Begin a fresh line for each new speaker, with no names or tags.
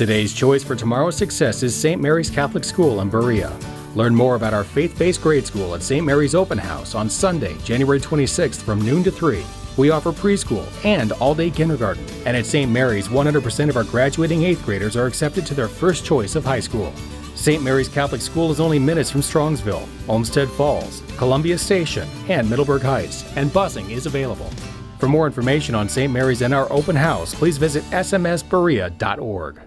Today's choice for tomorrow's success is St. Mary's Catholic School in Berea. Learn more about our faith based grade school at St. Mary's Open House on Sunday, January 26th from noon to 3. We offer preschool and all day kindergarten. And at St. Mary's, 100% of our graduating 8th graders are accepted to their first choice of high school. St. Mary's Catholic School is only minutes from Strongsville, Olmsted Falls, Columbia Station, and Middleburg Heights, and busing is available. For more information on St. Mary's and our open house, please visit smsberea.org.